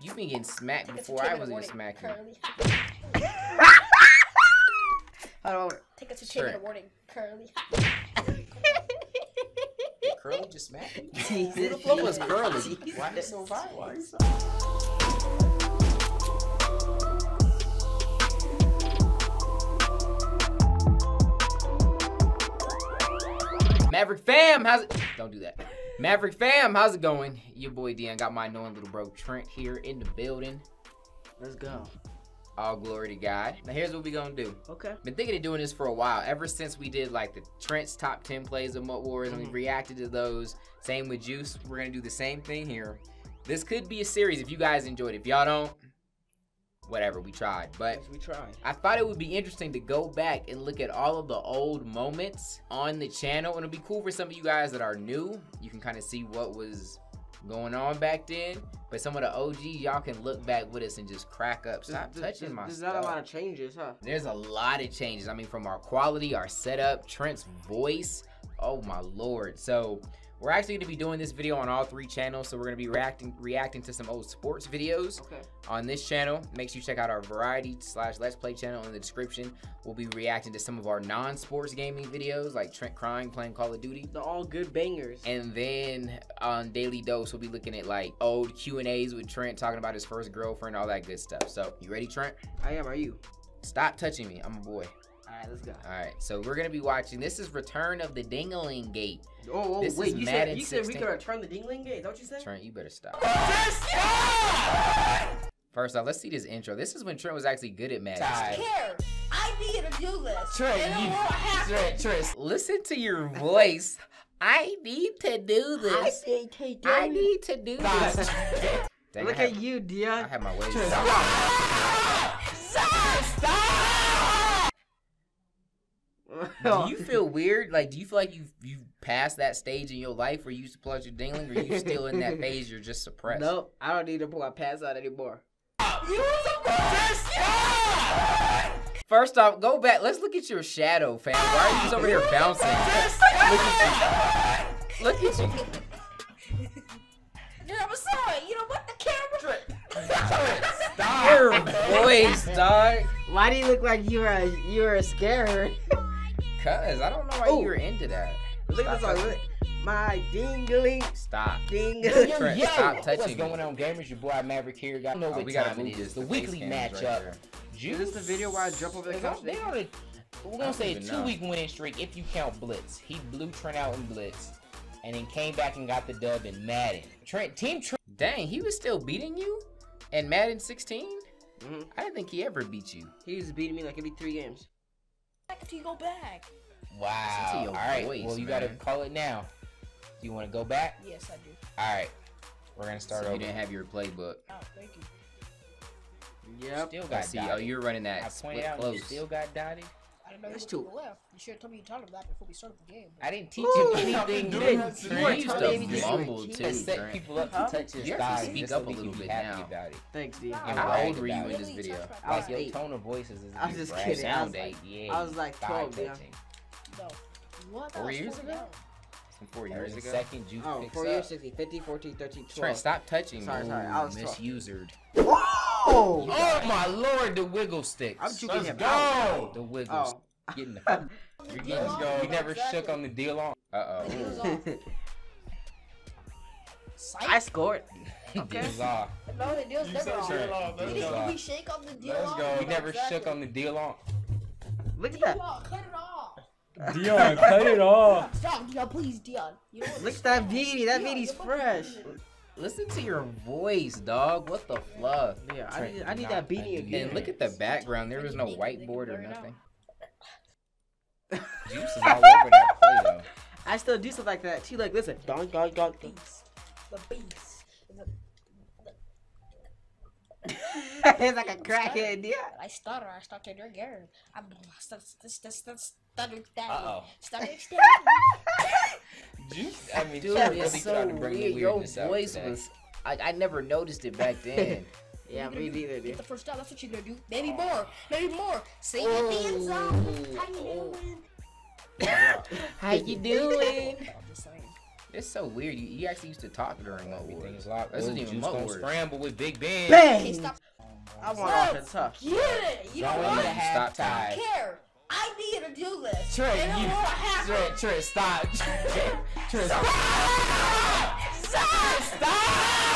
You've been getting smacked Take us to before I was getting Warning, smacked. Hold on. Take us to Sure. Taylor Warning. Curly. Curly just smacked me. Jesus. Who the fuck was Curly? Jesus. Why is so violent? Maverick fam, how's it? Don't do that. Maverick fam, how's it going? Your boy Dion got my annoying little bro Trent here in the building. Let's go. All glory to God. Now here's what we gonna do. Okay. Been thinking of doing this for a while. Ever since we did like the Trent's top 10 plays of MUT Wars and we Mhm. reacted to those. Same with Juice. We're gonna do the same thing here. This could be a series if you guys enjoyed it. If y'all don't, whatever, we tried. But Yes, we tried. I thought it would be interesting to go back and look at all of the old moments on the channel. And it'll be cool for some of you guys that are new. You can kind of see what was going on back then. But some of the OG, y'all can look back with us and just crack up. Stop There's- touching there's- my There's stuff. not a lot of changes, huh? There's a lot of changes. I mean, from our quality, our setup, Trent's voice. Oh my lord. So we're actually gonna be doing this video on all three channels. So we're gonna be reacting reacting to some old sports videos Okay. on this channel. Make sure you check out our variety slash let's play channel in the description. We'll be reacting to some of our non-sports gaming videos like Trent crying playing Call of Duty. They're all good bangers. And then on Daily Dose, we'll be looking at like old Q and A's with Trent talking about his first girlfriend, all that good stuff. So you ready, Trent? I am. Are you? Stop touching me. I'm a boy. All right, let's go. All right, so we're gonna be watching. This is Return of the Dingling Gate. Oh, oh This wait. is You Madden said you said we 16. could return the dingling gate. Don't you say? Trent, you better stop. Stop! First off, let's see this intro. This is when Trent was actually good at Madden. I care. I need to do this. Trent, you- it won't happen. Trent, Trent, listen to your voice. I need to do this. need to I need to do this. Dang, Look I at you, you, I Dion. have my ways. Do you feel weird? Like, do you feel like you've you've passed that stage in your life where you used to pull out your dingling, or you still in that phase you're just suppressed? Nope, I don't need to pull my pants out anymore. First off, go back. Let's look at your shadow, fam. Why are you just over here bouncing? Look at you. Look at you. Yeah, I'm sorry. You know what? The camera. Your voice, dog. Why do you look like you were you were scared? Cuz, I don't know why Ooh. you were into that. look at this song. Look. My dingling Stop. Trent, Yo, stop what's touching me. going on, gamers? Your boy Maverick here. Y'all know Oh, what we time it move this. The The weekly right matchup. there. Juice. Is this the video where I jump over the Is couch? They on a, we're gonna say a two-week winning streak if you count Blitz. He blew Trent out in Blitz, and then came back and got the dub in Madden. Trent, Team Trent. Dang, he was still beating you in Madden 16? Mhm. I didn't think he ever beat you. He was beating me like every three games. After you go back. Wow. Listen to your right. voice, well, you man. gotta call it now. Do you want to go back? Yes, I do. All right. We're gonna start So you didn't have your playbook. Oh, thank you. Yep. Still I got see. Oh, dotted. you're running I that pointed split out close. you still got dotted. I didn't know you were two. to left. You should have told me you talked about that before we started the game. I didn't teach Ooh, him anything you didn't. Trent. You weren't used to anything. mumble to set people up Huh? to touch his You have thighs speak up a little bit now. about it. Thanks, D. Wow. I'm How old were you in this video? I was Like your tone of voice is. I was just kidding. Sound eight. Yeah. I was like 12, yeah. No. What? Four years ago? down. Some four Third years ago. Second, juice Oh, picks 4 up. years, 60, 50, 14, 13, 12. Trent, stop touching me. Sorry, sorry, I was misusered. Whoa! Oh my lord, the wiggle sticks. I'm juking Let's him go. out. The wiggles. Oh. Getting the. You're getting. Let's go. You never Exactly. shook on the deal on. Uh He oh. I scored. Okay. Deals off. No, the deal's You never said off. shit off. You Let's didn't go. give shake on the deal Let's off. go. You never Exactly. shook on the deal on. Look at Dion, that. cut it off. Dion, cut it off. Stop, Dion, please, Dion. You know what? Look at that Stop. beauty. That Dion, beauty's fresh. Listen to your voice, dog. What the fluff? Yeah, I need, I need that beanie again. And look at the background. There was no They can- they can whiteboard or blur it out. nothing. Juice is all over that play though. I still do stuff like that. She like, listen. Dong, dong, dong. Beast. The beast. The- it's like a crackhead, yeah. I stutter. I start to drink air. I'm stutter, stutter, Uh-oh. stutter, stutter. Juice. I mean, Dude, Trent it's really so tried to bring the weird. Your weirdness out voice today. was. I, I never noticed it back then. Yeah, me neither, Get the first down. That's what you're gonna do. Maybe more. Maybe more. Save it the end zone. How you Oh. doing? How you doing? I'm just saying. It's so weird. You, you actually used to talk during MUT Everything Wars. is locked. This This isn't even Juice MUT gonna Wars. scramble with Big Ben. Bang! Hey, stop. I want offense tough. Get it. You know Going what? into I Stop halftime. don't care. I need you to do this. Trent, and you- it won't happen. Trent, Trent, stop. Trent, Trent, stop. Stop! Stop!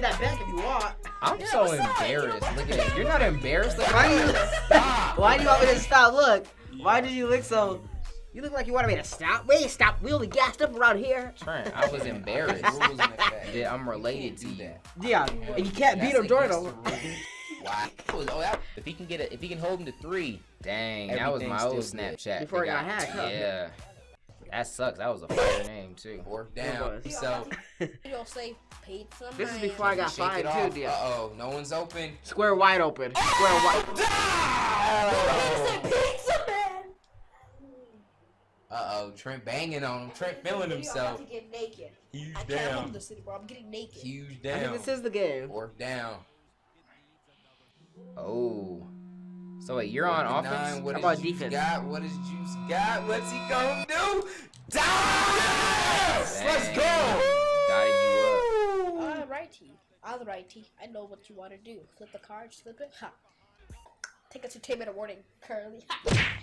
We that back if you want. I'm Yeah, so what's up? embarrassed. Look at that. You're not embarrassed. Look Why at do you Stop. Why do you want me to stop? Look. Why did you look so? You look like you wanted me to stop. We ain't stop. We only gassed up around here. Trent. I was embarrassed. Rules in effect. that I'm related to that. Yeah, and you can't beat him during That's the rules. Oh, that- If he can get it, if he can hold him to three, Dang, that was my old Everything's still good. Snapchat. Before They it got hacked, huh? Yeah. That sucks. That was a fire name too. fourth down. So You'll say pizza. This is man. before I got shake it too, off. dear. Uh oh, no one's open. Square wide open. Square wide. You said pizza man. Uh oh, Trent banging on him. Trent feeling You're himself. about to get naked. Huge I can't hold down. this anymore. I'm getting naked. Huge I think down. this is the game. Fourth down. Oh. So wait, you're on offense? nine. What How does about Juice defense? got? What does Juice got? What's he gonna do? Dice! Let's go! Dotted you Uh, righty. I'm the righty. I know what you want to do. Flip the card, flip it. Ha. Take a two-minute warning, Curly. Ha.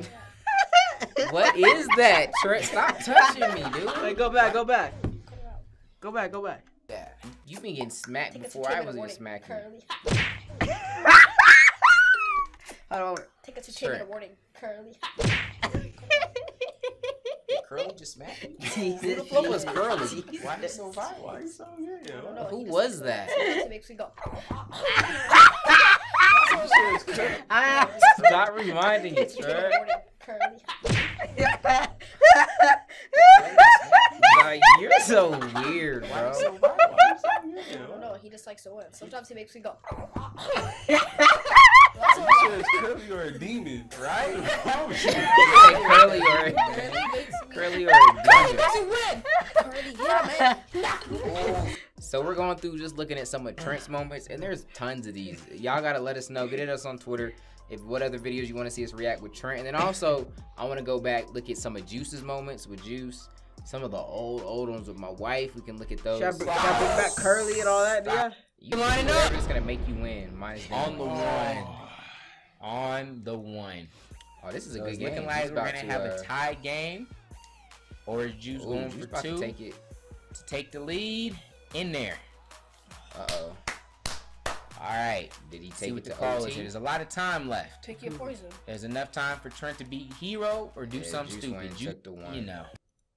What is that, Trent? Stop touching me, dude. Hey, go back. Go back. Cut it out. Go back. Go back. Yeah. You been getting smacked Take before I was even warning, smacking. Curly. Ha. Hold on. Take a two-minute Sure. warning, Curly. Curly just smacked me. Who the fuck was Curly? Why you so violent? Why you so yeah? I don't know, Who he just was that? Sometimes he makes me go. Stop reminding me, Take a two-minute Trent. warning, Curly. Like, you're so weird, Why you bro. so violent? Why you so I don't know. He just likes to win. Sometimes he makes me go. Sure, it's Curly or a demon, right? Why would you- Like curly or Curly makes me. curly or Curly you win. Curly, yeah, man. Oh. So we're going through just looking at some of Trent's moments, and there's tons of these. Y'all gotta let us know. Get at us on Twitter if what other videos you want to see us react with Trent. And then also, I want to go back look at some of Juice's moments with Juice. Some of the old old ones with my wife. We can look at those. Should I, bring, should I bring back Curly and all that, yeah? You Line line up. It's gonna make you win. Minus On the one. One. On the one. Oh, this is a So good game. looking like we're gonna to, have uh, a tie game. Or is Juice ooh, going Juice for about to two take it. to take the lead in there? Uh oh. All right. Did he See take what it the to call is. OT? There's a lot of time left. Pick your poison. There's enough time for Trent to be hero or do Yeah, something Juice stupid. went and Ju- took the one. You know,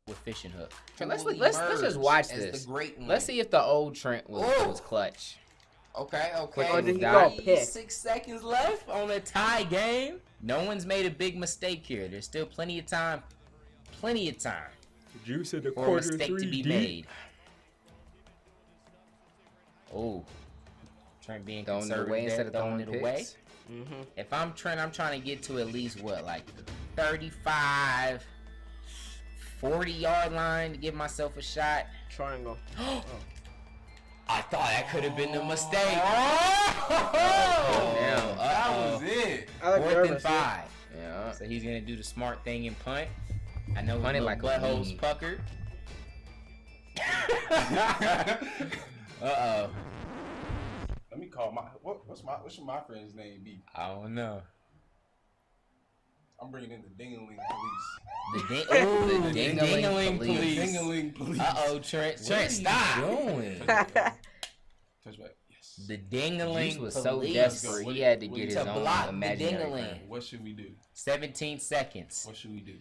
with fishing hook. Trent, let's look- let's- let's just watch this. The great one? Let's see if the old Trent was, was clutch. Okay, okay. Or did he go pick? Six seconds left on a tie game. No one's made a big mistake here. There's still plenty of time. Plenty of time Juice in the for a mistake to be made. Oh. Trent being Throwing it conservative away instead of throwing throwing it away. Mm-hmm. If I'm Trent, I'm trying to get to at least what, like 35, 40 yard line to give myself a shot. Triangle. I thought that could have been the mistake. Oh, Oh, That uh-oh. was it. I like Fourth and five. Yeah. So he's gonna do the smart thing and punt. I know his Punt it like a butthole's weenie. puckered. uh oh. Let me call my what, what's my what should my friend's name be? I don't know. I'm bringing in the Dingaling Police. The, ding- Ooh, The the dingling dingling police. police. Dingaling Police. Uh oh, Trent. What Trent, are stop. you doing? Touchback. Yes. The dingling Juice was so police. desperate, he had to get his to own block the imaginary dingling. friend. What should we do? 17 seconds. What should we do?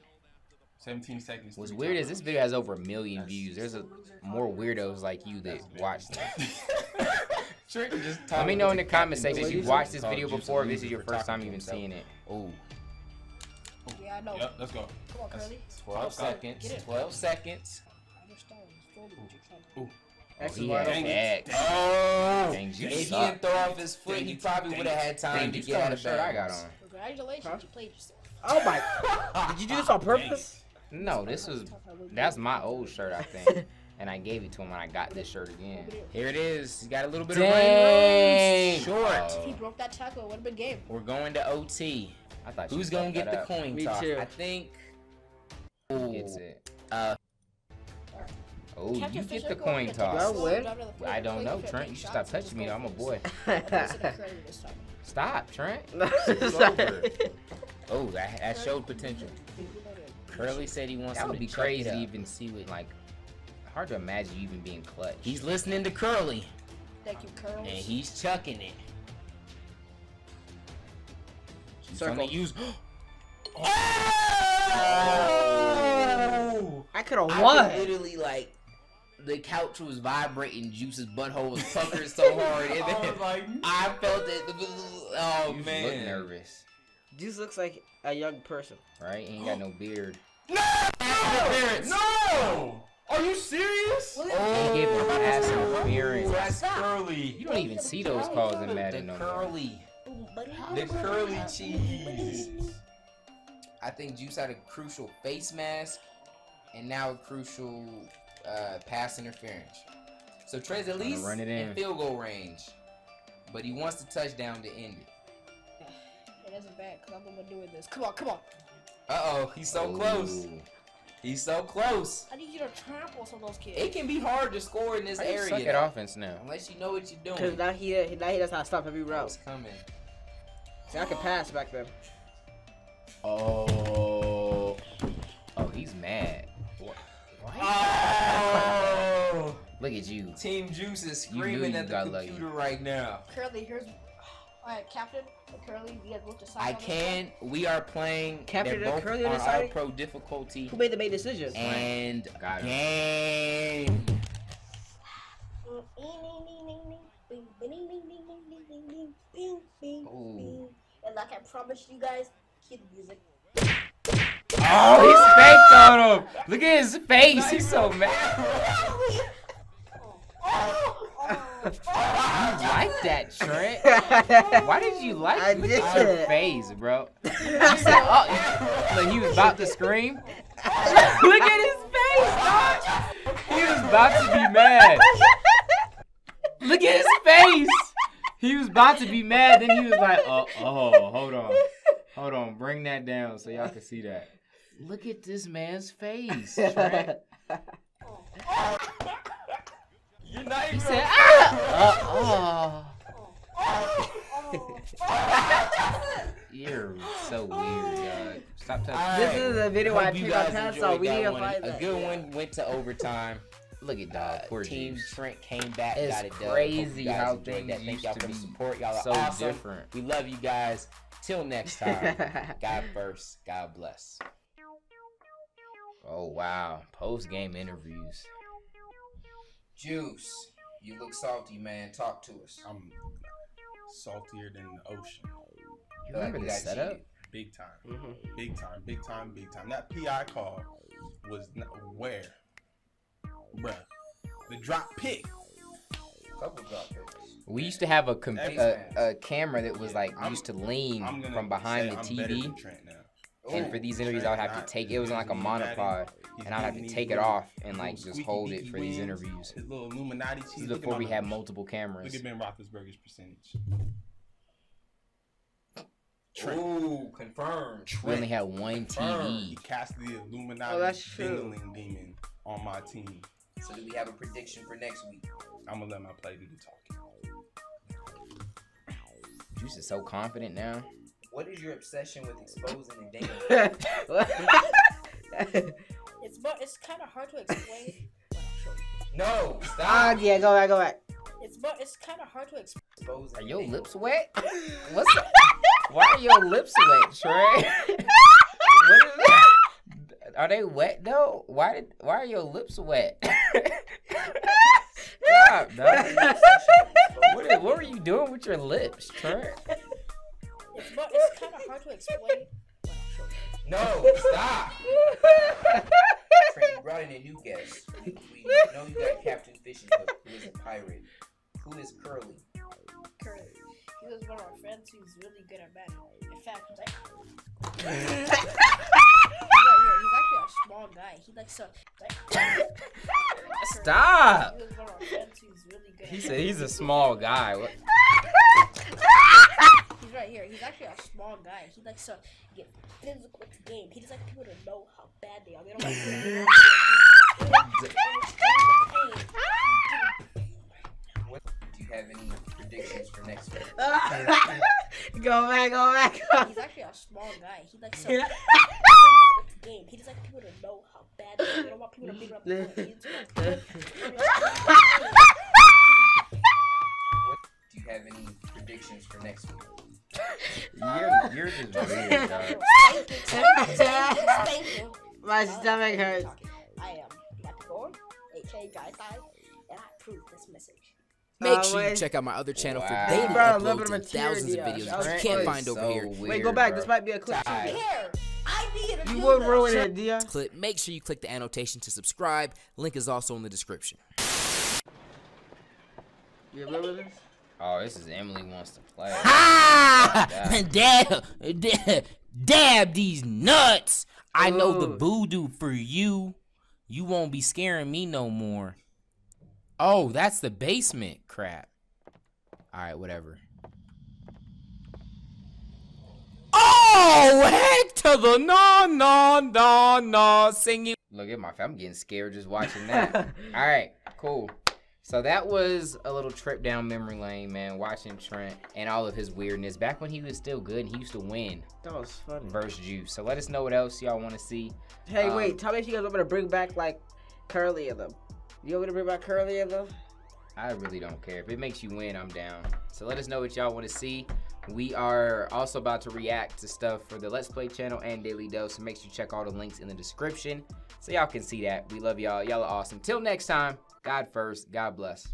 17 seconds. What's weird is this video has over a million views. There's a more weirdos like you that watch this. Trent just Let me know in the comment section if you've watched this video before. If this is your first time even seeing it. Ooh. Yeah, I know. Yep, let's go. Come on, Curly. 12 Stop. seconds. Get 12 seconds. I understand. It's totally what you're trying to do. X he is wide had open. X. Oh! Dang, you if he didn't throw off his foot, Dang he probably would have had time Dang, to get out of shirt I got bounds. on. Congratulations, Huh? you played yourself. Oh my! Did you do this on purpose? No, this was that's my old shirt, I think. and I gave it to him when I got this shirt again. Here it is. He's got a little bit Dang. of ring room. Short. Oh. If he broke that tackle, it would have been game. We're going to OT. I thought Who's gonna get the up. coin Me toss? too. I think. Who gets it? Uh, Oh, Captain you Fisher get the coin to I toss. a slow win? drive to the I don't know, Trent. You should stop touching me. I'm a boy. I'm listening to Curly this time. Stop, Trent. No, It's sorry. over. oh, that, that showed potential. Curly said he wants That to be crazy to even see with like. Hard to imagine you even being clutch. He's listening to Curly Thank you, Curls. and he's chucking it. He's Circle. gonna use. Oh! I could have won. could literally like the couch was vibrating, Juice's butthole was puckered so hard, and I then was like, I felt it. Oh you man, look nervous, Juice looks like a young person. right? He ain't got no beard. no, no. Are you serious? He gave him pass interference. That's curly. You don't even see those calls in the Madden no more. curly, the curly cheese. I think Juice had a crucial face mask, and now a crucial uh, pass interference. So Trey's at least run it in. field goal range, but he wants the touchdown to end it. It isn't bad because I'm the one doing this. Come on, come on. Uh oh, he's so close. Ooh. He's so close. I need you to trample some of those kids. It can be hard to score in this How you area suck at offense now. unless you know what you're doing. Because now he uh, now he does not stop every route. What's coming? See, I could pass back then. Oh. Oh, he's mad. What? Oh! Look at you. Team Juice is screaming you at the got lucky. computer right now. Curly, here's. Alright, Captain. Curly, you guys look to I can. We are playing. Captain they're both Curly on all decided? pro difficulty. Who made the main decision? And Got him. game. Ooh. And like I promised you guys, cue the music. Oh, he's faked on him. Look at his face. He's so mad. Oh. Oh. You like that, Trent? Why did you like I Look at your did. face, bro. You said, oh, look, he was about to scream. look at his face, dog. He was about to be mad. Look at his face. He was about to be mad. Then he was like, oh, oh, hold on. Hold on. Bring that down so y'all can see that. Look at this man's face, Trent. You're not He even. said, ah! Uh, oh. You're so weird, dog. Stop touching This is a video I Hope you take my pants enjoyed off. We need to one. find A that. good one went to overtime. Look at dog. Uh, Poor Team Juice. Trent came back, It's got it done. Crazy you guys how things that. Thank used y'all to for the be support. Y'all are so awesome. different. We love you guys. Till next time. God first. God bless. Oh wow. Post game interviews. Juice, you look salty, man. Talk to us. I'm saltier than the ocean. You remember we the got setup? cheated. Big time. Mhm. Big time. Big time. Big time. That PI call was n- where? Bruh. The drop pick. Couple drop picks. We used to have a, com- a, a camera that was Yeah, like I'm- used to lean from behind say the I'm TV. than Trent now. And Ooh, for these interviews, I would have to take it was in like a monopod, He's and I'd have to take it off and like just hold it beaky for these interviews. His little Illuminati This cheese. is Look before we had multiple cameras. Look at Ben Roethlisberger's percentage. Ooh, confirmed. We only had one He TV. cast the Illuminati Oh, that's true. demon on my team. So do we have a prediction for next week? I'm gonna let my play do the talking. Juice is so confident now. What is your obsession with exposing the damn? It's but it's kind of hard to explain. but I'll show you. No, Ah, stop yeah, go back, go back. It's but it's kind of hard to explain. Are your lips wet? What's up? Why are your lips wet, Trey? what is that? Are they wet though? Why did? Why are your lips wet? Stop, dog. What, is- what were you doing with your lips, Trey? It's but it's kind of hard to explain. but I'll. No, stop. Trent, you brought in a new guest. We know you got Captain Fishing Hook, who is a pirate. Who is Curly? Curly. He was one of our friends who's really good at Madden. In fact, he's like, he's right. He's actually a small guy. He likes to. Like, Stop. He was one of our friends who's really. He said he's a small guy. What? He's right here. He's actually a small guy. He likes to get physical with the game. He doesn't like people to know how bad they are. They don't like do you have any predictions for next week? go back, go back. He's actually a small guy. He likes to get physical with the game. He doesn't like people to know how bad they are. They don't want people to beat him up. on the internet. Do you have any predictions for next week? You're, you're just weird, dog. Thank you. Thank you. Thank you. My stomach hurts. I am Lapigor, aka Guy Thigh, and I approve this message. Make uh, sure you check out my other channel Wow. for daily He a little uploads bit and of thousands of videos That you can't funny. find over here. weird, Wait, go back. bro. This might be a clip. Ty. Here, I need to You do would ruin it, Dia. Click, make sure you click the annotation to subscribe. Link is also in the description. You remember this? Oh, this is Emily wants to play. Ah! God. dab, dab, dab these nuts. I know the Ooh. voodoo for you. You won't be scaring me no more. Oh, that's the basement. Crap. All right, whatever. Oh, heck to the no, no, no, no, singing. Look at my. I'm getting scared just watching that. All right, cool. So that was a little trip down memory lane, man. Watching Trent and all of his weirdness back when he was still good and he used to win That was funny. versus Juice. So let us know what else y'all want to see. Hey, Um, wait. Tell me if you guys want me to bring back like Curly and them. You want me to bring back Curly of them? I really don't care. If it makes you win, I'm down. So let us know what y'all want to see. We are also about to react to stuff for the Let's Play channel and Daily Dose. So make sure you check all the links in the description so y'all can see that. We love y'all. Y'all are awesome. Till next time, God first. God bless.